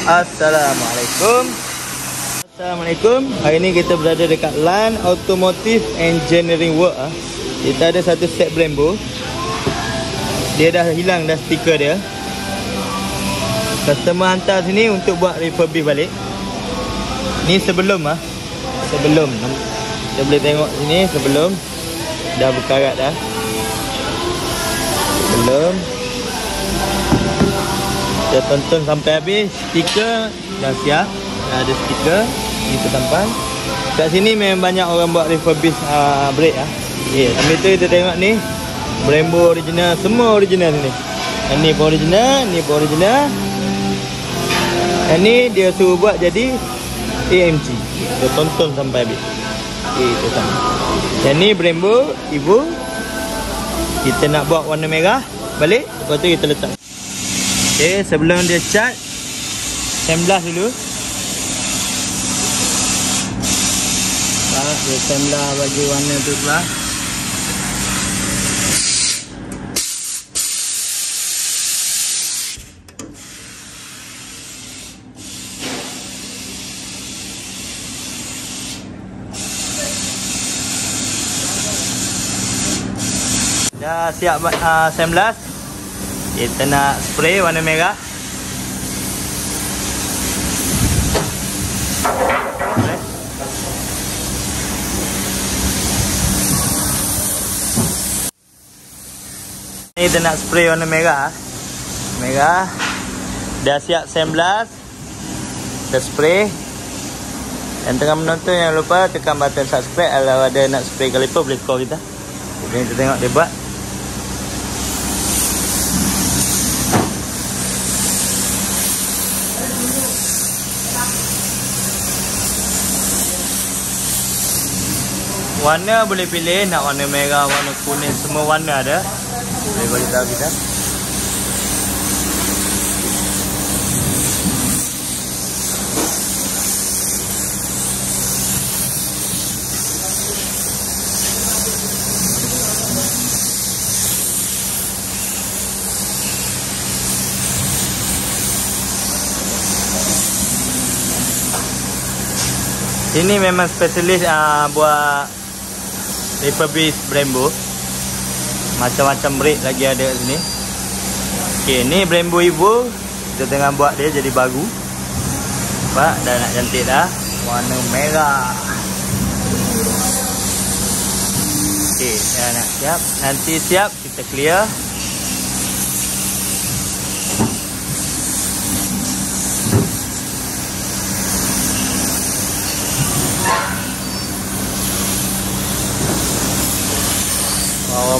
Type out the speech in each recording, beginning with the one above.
Assalamualaikum. Assalamualaikum. Hari ni kita berada dekat Lan Automotive Engineering Work ah. Kita ada satu set Brembo. Dia dah hilang dah stiker dia. Customer hantar sini untuk buat refurbish balik. Ni sebelum ah. Sebelum. Kita boleh tengok sini sebelum dah berkarat dah. Sebelum kita tonton sampai habis Stiker dah siap. Dah ada stiker Ni tertampan Kat sini memang banyak orang buat refurbish uh, brake lah okay. Sambil tu kita tengok ni Brembo original Semua original ni. Yang ni pun original Ni pun original. Yang ni dia suruh buat jadi AMG Kita tonton sampai habis. Okay, kita sama. Yang ni Brembo Evo Kita nak buat warna merah Balik. Lepas tu kita letak Okay, sebelum dia cat Semblah dulu. Lepas dia semblah bagi warna tu sebelah Dah siap uh, semblas kita nak spray warna merah. Kita nak spray warna merah. Merah. Dah siap 19. Kita spray. Yang tengah menonton jangan lupa tekan button subscribe kalau ada nak spray kaliper boleh call kita. Kita tengok dia buat. Warna boleh pilih nak warna merah, warna kuning, semua warna ada. Boleh bagi tahu kita. Ini memang spesialis uh, buat refurbish Brembo macam-macam brake lagi ada kat sini. Ok ni Brembo Evo kita tengah buat dia jadi baru nampak? Dah nak cantik dah. Warna merah. Ok dah nak siap. Nanti siap kita clear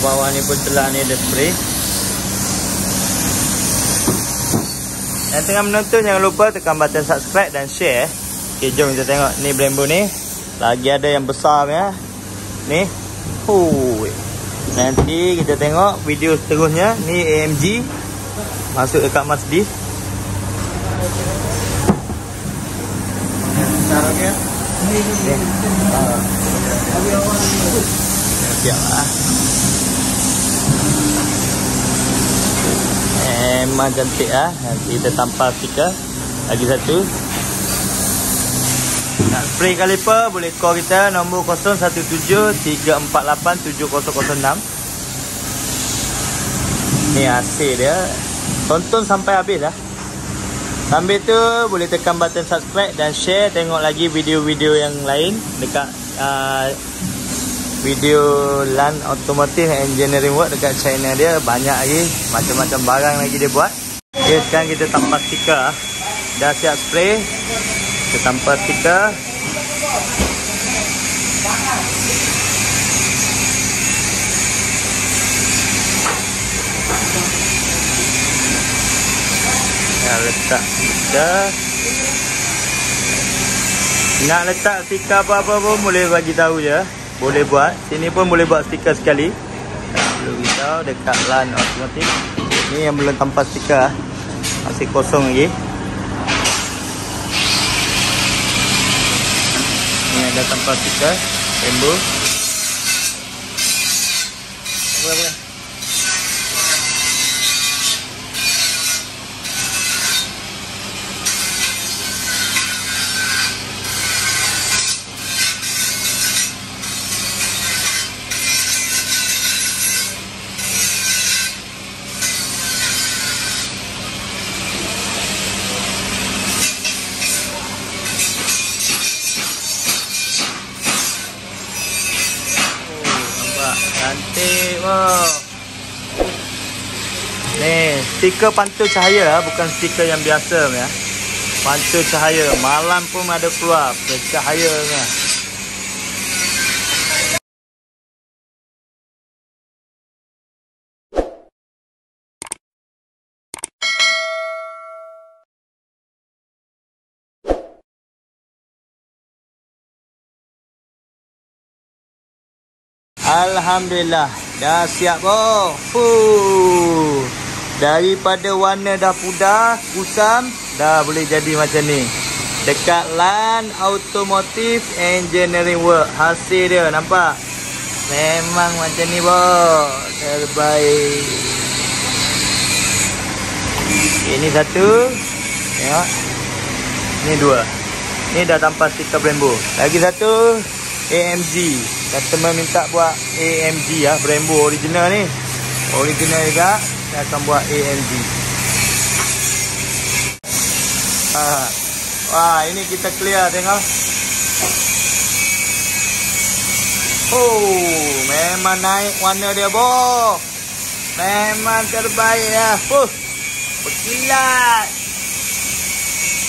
bawah-bawah ni pun telah ni ada spray. Yang tengah menonton jangan lupa tekan button subscribe dan share. Ok jom kita tengok ni Brembo ni. Lagi ada yang besar ya. Ni. Hui. nanti kita tengok video seterusnya. Ni AMG masuk dekat Mazdi Okay. Siap lah Memang cantik lah kita tampal stiker. Lagi satu. Nak spray kaliper Boleh call kita. Nombor 017-348-7006 Ni hasil dia. Tonton sampai habis lah Sambil tu Boleh tekan button subscribe Dan share. Tengok lagi video-video yang lain Dekat uh, video LAN Automotive Engineering Work dekat channel dia. Banyak lagi macam-macam barang lagi dia buat. Ok sekarang kita tanpa stiker. Dah siap spray. Kita tanpa stiker. Ya letak stiker. Nak letak stiker apa-apa pun boleh bagi tahu je boleh buat. Sini pun boleh buat stiker sekali. Belum tahu dekat LAN otomatik. Ni yang belum tanpa stiker masih kosong lagi. Ni ada tanpa stiker. Rainbow apa apa Oh. Ni, stiker pantul cahaya lah, bukan stiker yang biasa ya. Pantul cahaya, malam pun ada keluar, bercahaya kan. Alhamdulillah Dah siap oh. Fuh. Daripada warna dah pudar Kusam Dah boleh jadi macam ni. Dekat LAN Automotive Engineering Work. Hasil dia nampak? Memang macam ni boh Terbaik. Ini satu. Tengok. Ini dua. Ini dah tanpa stiker Brembo. Lagi satu AMG Customer minta buat AMG ya, Brembo original ni. Original juga saya akan buat AMG. Ha. Wah, ini kita clear tengok. Oh, memang naik warna dia, boh. Memang terbaik ya. Huh. Berkilat.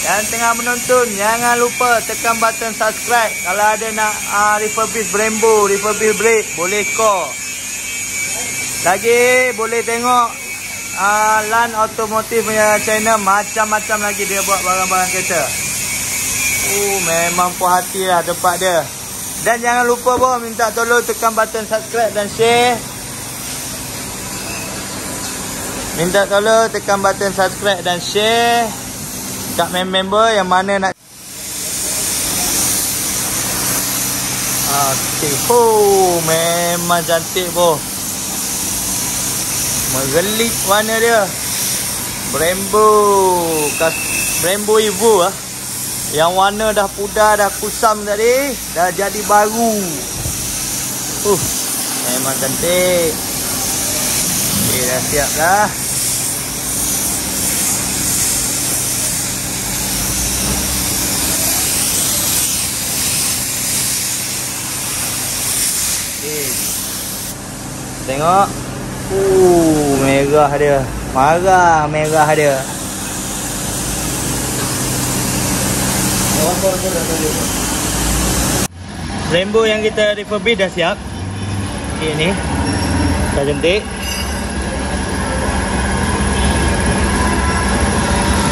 Yang tengah menonton Jangan lupa tekan button subscribe Kalau ada nak uh, refurbish Brembo Refurbish brake Boleh call Lagi boleh tengok uh, LAN Automotive punya channel Macam-macam lagi dia buat barang-barang kereta. Oh memang puas hati lah tempat dia. Dan jangan lupa boh Minta tolong tekan button subscribe dan share. Minta tolong tekan button subscribe dan share. Kat member yang mana nak Okey, oh memang cantik boh. Menggelik warna dia. Brembo, Brembo Evo ah. Yang warna dah pudar dah kusam tadi, dah jadi baru. Uh, memang cantik. Okay, dah siap dah. Tengok. Uh, merah dia. Marah merah dia. Rainbow yang kita refurbish dah siap. Okay, ni. Dah cantik.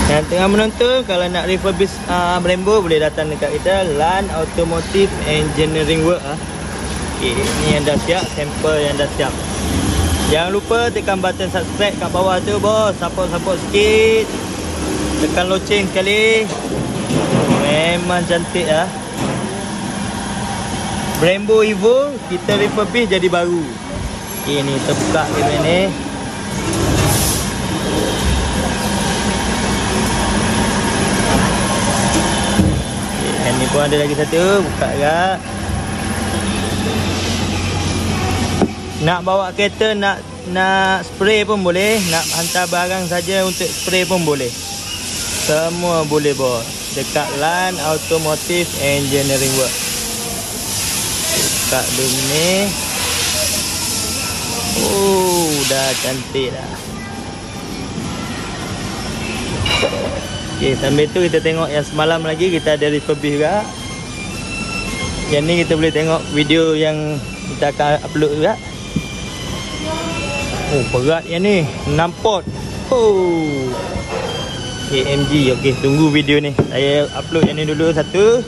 Yang tengah menonton kalau nak refurbish uh, Brembo boleh datang dekat kita LAN Automotive Engineering Work ah. Okay, ni yang dah siap, sampel yang dah siap. Jangan lupa tekan button subscribe kat bawah tu bos. Support-support sikit. Tekan loceng sekali. Memang cantik ah. Brembo Evo kita refurbish jadi baru. Okay, terbuka dia ni. Okay, ni pun ada lagi satu. Buka agak. Nak bawa kereta nak nak spray pun boleh, nak hantar barang saja untuk spray pun boleh. Semua boleh bos. Dekat LAN Automotive Engineering Work. Buka dulu ni. Oh, dah cantik dah. Okay, sambil tu kita tengok yang semalam lagi kita ada refurbish juga. Yang ni kita boleh tengok video yang kita akan upload juga. Oh berat yang ni. 6 pot Oh AMG Okey tunggu video ni. Saya upload yang ni dulu. Satu